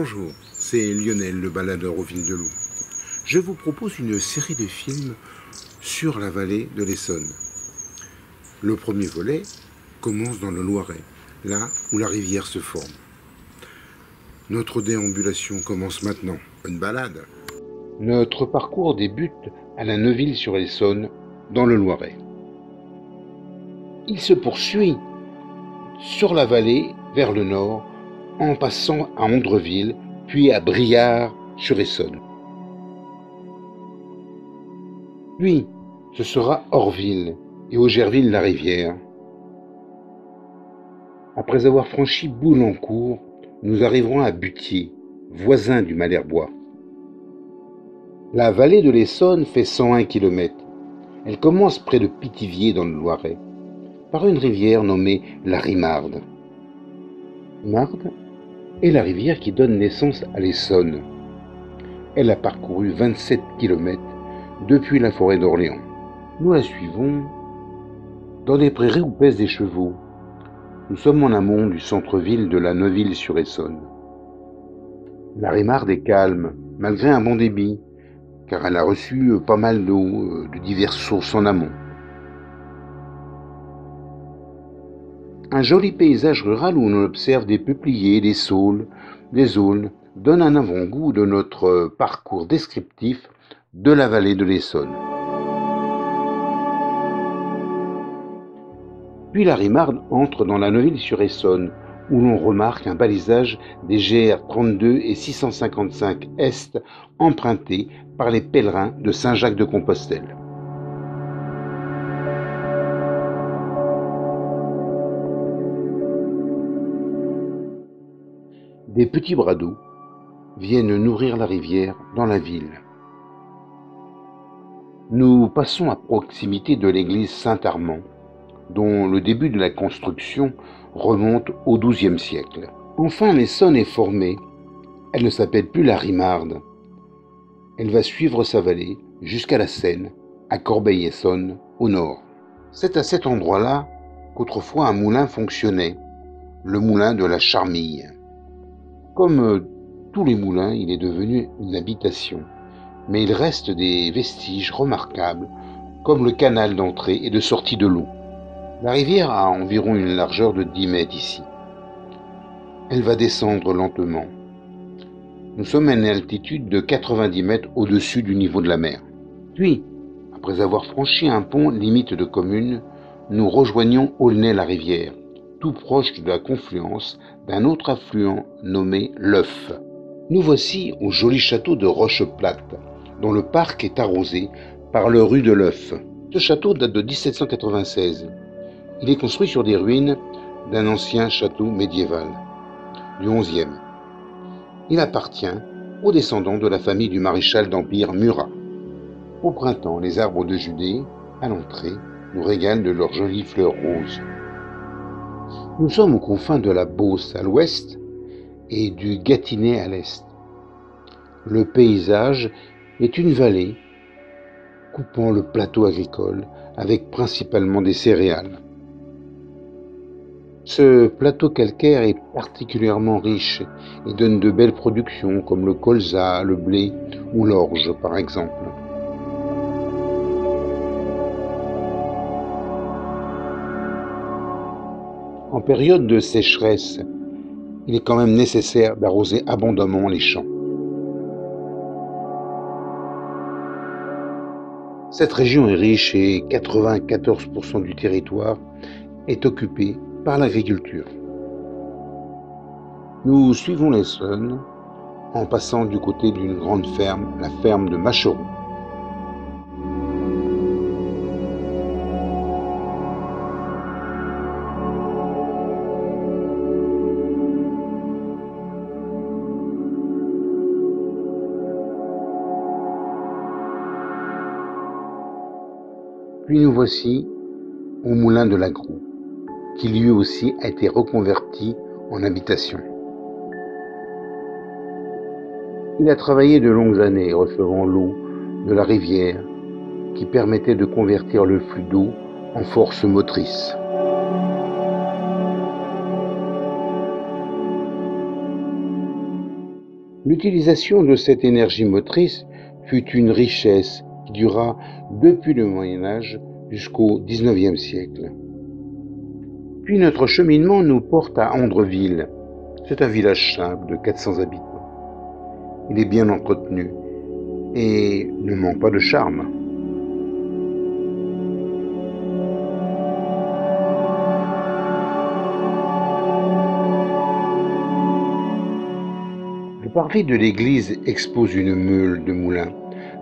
Bonjour, c'est Lionel, le baladeur aux villes de loup. Je vous propose une série de films sur la vallée de l'Essonne. Le premier volet commence dans le Loiret, là où la rivière se forme. Notre déambulation commence maintenant. Une balade. Notre parcours débute à la Neuville-sur-Essonne, dans le Loiret. Il se poursuit sur la vallée vers le nord en passant à Ondreville, puis à Briard-sur-Essonne. Puis, ce sera Orville et Augerville-la-Rivière. Après avoir franchi Boulancourt, nous arriverons à Butier, voisin du Malherbois. La vallée de l'Essonne fait 101 km. Elle commence près de Pithiviers dans le Loiret, par une rivière nommée la Rimarde. Marde est la rivière qui donne naissance à l'Essonne. Elle a parcouru 27 km depuis la forêt d'Orléans. Nous la suivons dans des prairies où pèsent des chevaux. Nous sommes en amont du centre-ville de la Neuville-sur-Essonne. La Rimarde est calme, malgré un bon débit, car elle a reçu pas mal d'eau euh, de diverses sources en amont. Un joli paysage rural où on observe des peupliers, des saules, des aulnes, donne un avant-goût de notre parcours descriptif de la vallée de l'Essonne. Puis la Rimarde entre dans la Neuville-sur-Essonne, où l'on remarque un balisage des GR 32 et 655 Est empruntés par les pèlerins de Saint-Jacques-de-Compostelle. Des petits bras d'eau viennent nourrir la rivière dans la ville. Nous passons à proximité de l'église Saint-Armand, dont le début de la construction remonte au XIIe siècle. Enfin, l'Essonne est formée. Elle ne s'appelle plus la Rimarde. Elle va suivre sa vallée jusqu'à la Seine, à Corbeil-Essonne, au nord. C'est à cet endroit-là qu'autrefois un moulin fonctionnait, le moulin de la Charmille. Comme euh, tous les moulins, il est devenu une habitation, mais il reste des vestiges remarquables, comme le canal d'entrée et de sortie de l'eau. La rivière a environ une largeur de 10 mètres ici. Elle va descendre lentement. Nous sommes à une altitude de 90 mètres au-dessus du niveau de la mer. Puis, après avoir franchi un pont limite de commune, nous rejoignons Aulnay-la-Rivière, tout proche de la confluence d'un autre affluent nommé l'Œuf. Nous voici au joli château de Roche-Plate, dont le parc est arrosé par le rue de l'Œuf. Ce château date de 1796. Il est construit sur des ruines d'un ancien château médiéval, du XIe. Il appartient aux descendants de la famille du maréchal d'Empire Murat. Au printemps, les arbres de Judée, à l'entrée, nous régalent de leurs jolies fleurs roses. Nous sommes aux confins de la Beauce à l'ouest et du Gâtinais à l'est. Le paysage est une vallée coupant le plateau agricole avec principalement des céréales. Ce plateau calcaire est particulièrement riche et donne de belles productions comme le colza, le blé ou l'orge par exemple. En période de sécheresse, il est quand même nécessaire d'arroser abondamment les champs. Cette région est riche et 94% du territoire est occupé par l'agriculture. Nous suivons l'Essonne en passant du côté d'une grande ferme, la ferme de Macheron. Puis nous voici au moulin de la Groue, qui lui aussi a été reconverti en habitation. Il a travaillé de longues années recevant l'eau de la rivière qui permettait de convertir le flux d'eau en force motrice. L'utilisation de cette énergie motrice fut une richesse dura depuis le Moyen Âge jusqu'au XIXe siècle. Puis notre cheminement nous porte à Andreville. C'est un village simple de 400 habitants. Il est bien entretenu et ne manque pas de charme. Le parvis de l'église expose une meule de moulin,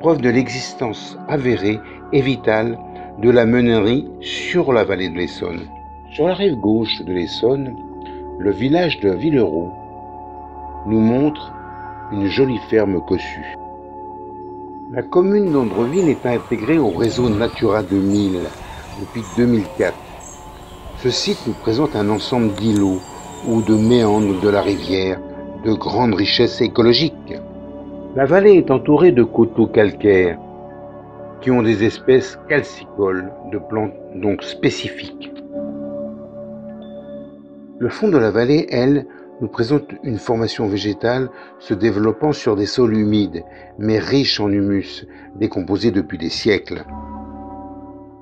preuve de l'existence avérée et vitale de la meunerie sur la vallée de l'Essonne. Sur la rive gauche de l'Essonne, le village de Villeroux nous montre une jolie ferme cossue. La commune d'Andreville est intégrée au réseau Natura 2000 depuis 2004. Ce site nous présente un ensemble d'îlots ou de méandres de la rivière de grande richesse écologique. La vallée est entourée de coteaux calcaires qui ont des espèces calcicoles de plantes donc spécifiques. Le fond de la vallée, elle, nous présente une formation végétale se développant sur des sols humides, mais riches en humus, décomposés depuis des siècles.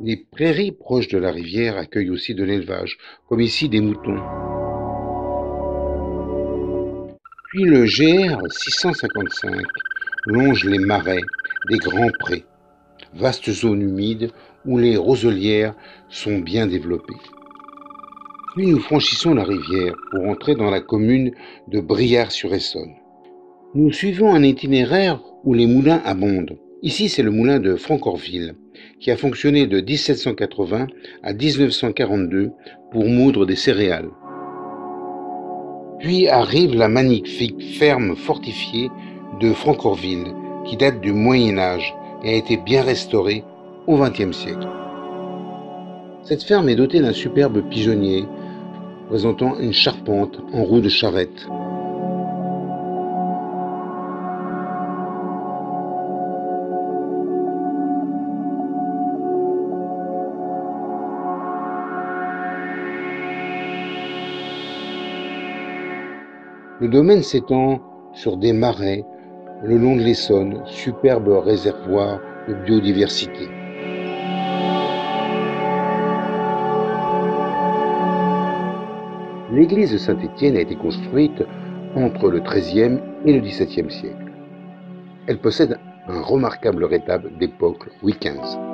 Les prairies proches de la rivière accueillent aussi de l'élevage, comme ici des moutons. Puis le GR 655 longe les marais des grands prés, vastes zones humides où les roselières sont bien développées. Puis nous franchissons la rivière pour entrer dans la commune de Briard-sur-Essonne. Nous suivons un itinéraire où les moulins abondent. Ici, c'est le moulin de Francorville, qui a fonctionné de 1780 à 1942 pour moudre des céréales. Puis arrive la magnifique ferme fortifiée de Francorville, qui date du Moyen Âge et a été bien restaurée au XXe siècle. Cette ferme est dotée d'un superbe pigeonnier présentant une charpente en roue de charrette. Le domaine s'étend sur des marais le long de l'Essonne, superbe réservoir de biodiversité. L'église de Saint-Étienne a été construite entre le XIIIe et le XVIIe siècle. Elle possède un remarquable rétable d'époque Louis XV.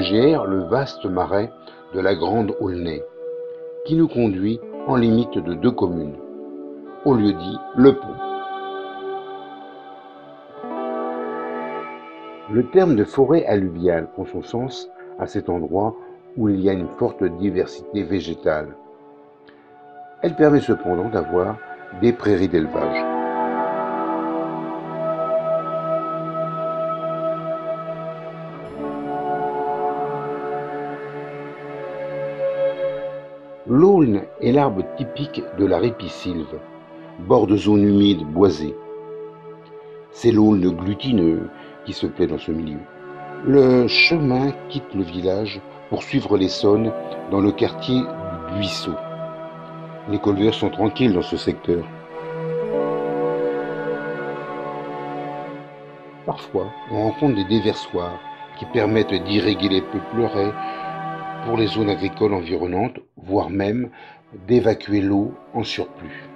GR le vaste marais de la Grande Aulnay, qui nous conduit en limite de deux communes, au lieu dit Le Pont. Le terme de forêt alluviale prend son sens à cet endroit où il y a une forte diversité végétale. Elle permet cependant d'avoir des prairies d'élevage. L'aulne est l'arbre typique de la ripisylve, bord de zones humides boisées. C'est l'aulne glutineux qui se plaît dans ce milieu. Le chemin quitte le village pour suivre l'Essonne dans le quartier du Buisseau. Les colverts sont tranquilles dans ce secteur. Parfois, on rencontre des déversoirs qui permettent d'irriguer les peupleraies pour les zones agricoles environnantes, voire même d'évacuer l'eau en surplus.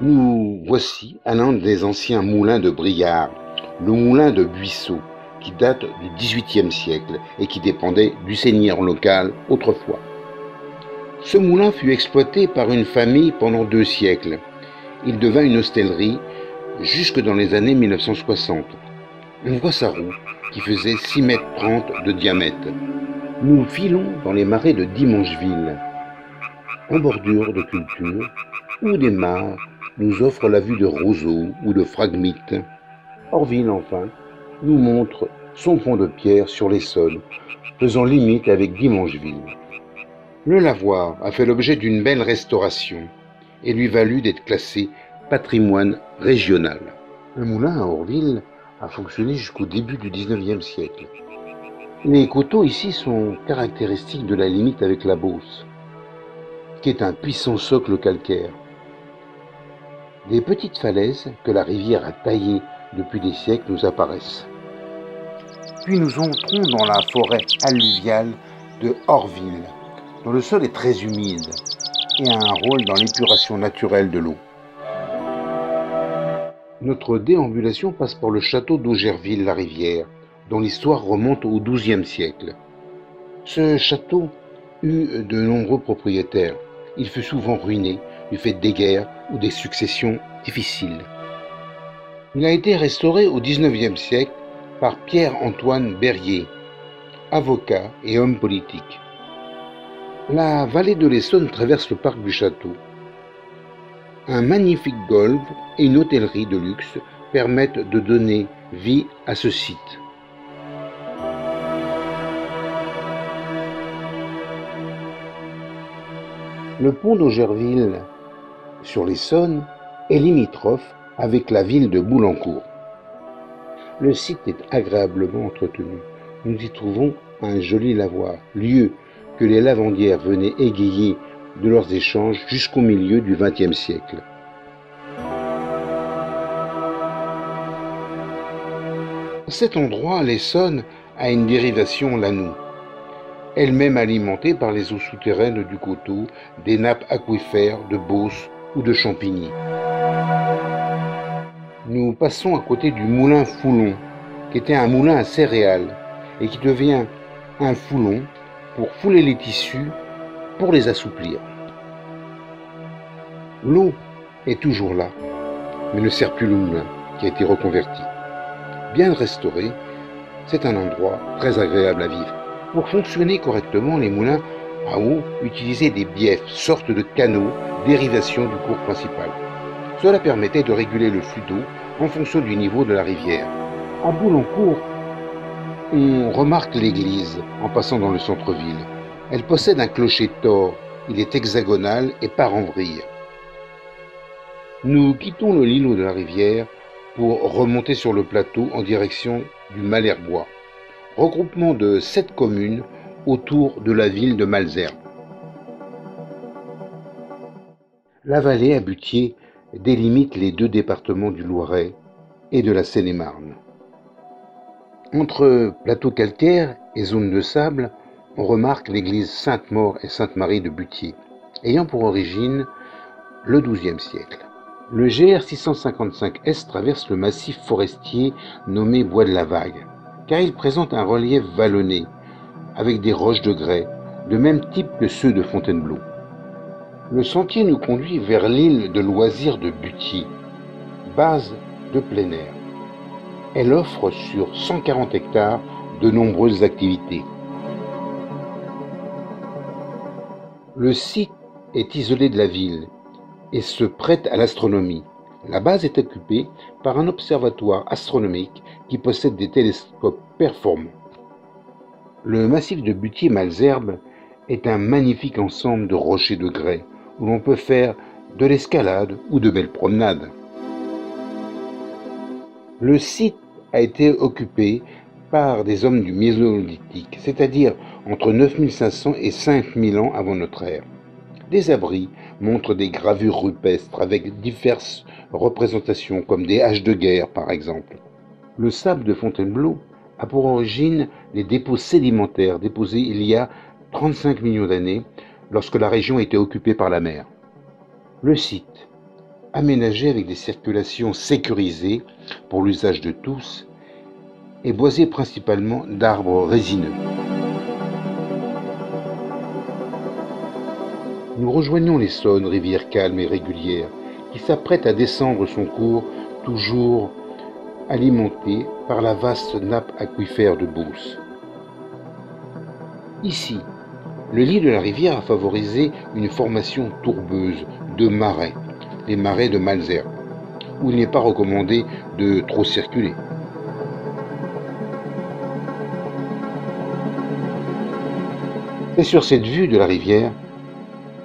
Nous voici à l'un des anciens moulins de Briard, le moulin de Buisseau, qui date du XVIIIe siècle et qui dépendait du seigneur local autrefois. Ce moulin fut exploité par une famille pendant deux siècles. Il devint une hostellerie jusque dans les années 1960. On voit sa roue qui faisait 6 mètres 30 de diamètre. Nous filons dans les marais de Dimangeville, en bordure de culture, où des mares nous offrent la vue de roseaux ou de phragmites. Orville, enfin, nous montre son pont de pierre sur l'Essonne, faisant limite avec Dimangeville. Le lavoir a fait l'objet d'une belle restauration et lui valut d'être classé patrimoine régional. Le moulin à Orville a fonctionné jusqu'au début du 19e siècle. Les coteaux ici sont caractéristiques de la limite avec la Beauce, qui est un puissant socle calcaire. Des petites falaises que la rivière a taillées depuis des siècles nous apparaissent. Puis nous entrons dans la forêt alluviale de Orville, dont le sol est très humide et a un rôle dans l'épuration naturelle de l'eau. Notre déambulation passe par le château d'Augerville-la-Rivière, dont l'histoire remonte au XIIe siècle. Ce château eut de nombreux propriétaires. Il fut souvent ruiné du fait des guerres ou des successions difficiles. Il a été restauré au XIXe siècle par Pierre-Antoine Berrier, avocat et homme politique. La vallée de l'Essonne traverse le parc du château. Un magnifique golf et une hôtellerie de luxe permettent de donner vie à ce site. Le pont d'Augerville sur l'Essonne est limitrophe avec la ville de Boulancourt. Le site est agréablement entretenu. Nous y trouvons un joli lavoir, lieu que les lavandières venaient égayer de leurs échanges jusqu'au milieu du XXe siècle. cet endroit, l'Essonne a une dérivation Lanou, elle-même alimentée par les eaux souterraines du coteau, des nappes aquifères de Beauce ou de Champigny. Nous passons à côté du moulin Foulon, qui était un moulin à céréales et qui devient un foulon pour fouler les tissus pour les assouplir. L'eau est toujours là, mais ne sert plus le moulin qui a été reconverti. Bien restauré, c'est un endroit très agréable à vivre. Pour fonctionner correctement, les moulins à eau utilisaient des biefs, sortes de canaux, dérivation du cours principal. Cela permettait de réguler le flux d'eau en fonction du niveau de la rivière. À Boulogne-Court, on remarque l'église en passant dans le centre-ville. Elle possède un clocher tort. Il est hexagonal et part en vrille. Nous quittons le Lilo de la rivière pour remonter sur le plateau en direction du Malherbois, regroupement de sept communes autour de la ville de Malzerbe. La vallée à Butier délimite les deux départements du Loiret et de la Seine-et-Marne. Entre plateau calcaire et zone de sable, on remarque l'église Sainte-Maure et Sainte-Marie de Butier, ayant pour origine le XIIe siècle. Le GR 655S traverse le massif forestier nommé Bois de la Vague, car il présente un relief vallonné, avec des roches de grès, de même type que ceux de Fontainebleau. Le sentier nous conduit vers l'île de loisirs de Butier, base de plein air. Elle offre sur 140 hectares de nombreuses activités. Le site est isolé de la ville et se prête à l'astronomie. La base est occupée par un observatoire astronomique qui possède des télescopes performants. Le massif de Butier-Malzerbe est un magnifique ensemble de rochers de grès où l'on peut faire de l'escalade ou de belles promenades. Le site a été occupé par des hommes du Mésolithique, c'est-à-dire entre 9500 et 5000 ans avant notre ère. Des abris montrent des gravures rupestres avec diverses représentations comme des haches de guerre par exemple. Le sable de Fontainebleau a pour origine les dépôts sédimentaires déposés il y a 35 millions d'années lorsque la région était occupée par la mer. Le site, aménagé avec des circulations sécurisées pour l'usage de tous, est boisé principalement d'arbres résineux. Nous rejoignons l'Essonne, rivière calme et régulière, qui s'apprête à descendre son cours, toujours alimentée par la vaste nappe aquifère de Beauce. Ici, le lit de la rivière a favorisé une formation tourbeuse de marais, les marais de Malzerbe, où il n'est pas recommandé de trop circuler. C'est sur cette vue de la rivière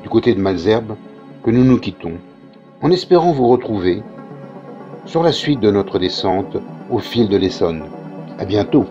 côté de Malzerbe que nous nous quittons, en espérant vous retrouver sur la suite de notre descente au fil de l'Essonne. À bientôt.